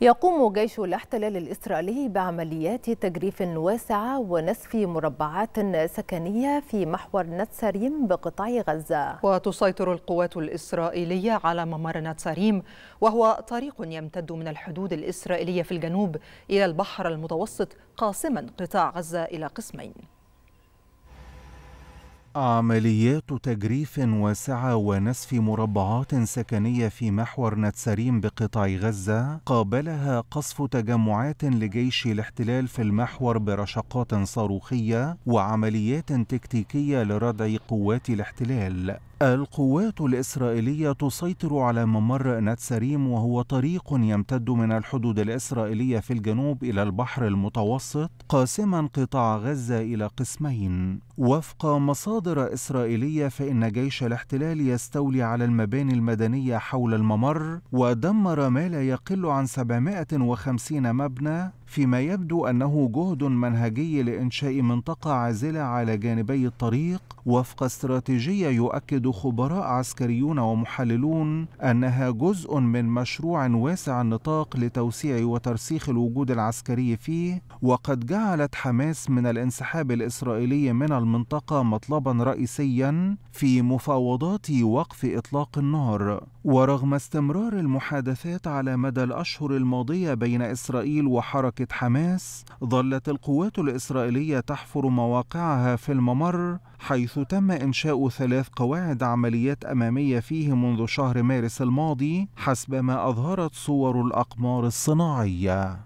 يقوم جيش الاحتلال الإسرائيلي بعمليات تجريف واسعة ونسف مربعات سكنية في محور نتساريم بقطاع غزة. وتسيطر القوات الإسرائيلية على ممر نتساريم وهو طريق يمتد من الحدود الإسرائيلية في الجنوب إلى البحر المتوسط قاسما قطاع غزة إلى قسمين. عمليات تجريف واسعة ونسف مربعات سكنية في محور نتساريم بقطاع غزة قابلها قصف تجمعات لجيش الاحتلال في المحور برشقات صاروخية وعمليات تكتيكية لردع قوات الاحتلال. القوات الإسرائيلية تسيطر على ممر نتساريم وهو طريق يمتد من الحدود الإسرائيلية في الجنوب إلى البحر المتوسط قاسما قطاع غزة إلى قسمين. وفق مصادر إسرائيلية فإن جيش الاحتلال يستولي على المباني المدنية حول الممر ودمر ما لا يقل عن 750 مبنى فيما يبدو أنه جهد منهجي لإنشاء منطقة عازلة على جانبي الطريق وفق استراتيجية يؤكد خبراء عسكريون ومحللون أنها جزء من مشروع واسع النطاق لتوسيع وترسيخ الوجود العسكري فيه وقد جعلت حماس من الانسحاب الإسرائيلي من المنطقة مطلبا رئيسيا في مفاوضات وقف إطلاق النار. ورغم استمرار المحادثات على مدى الأشهر الماضية بين إسرائيل وحركة حماس ظلت القوات الإسرائيلية تحفر مواقعها في الممر حيث تم إنشاء ثلاث قواعد عمليات أمامية فيه منذ شهر مارس الماضي حسب ما أظهرت صور الأقمار الصناعية.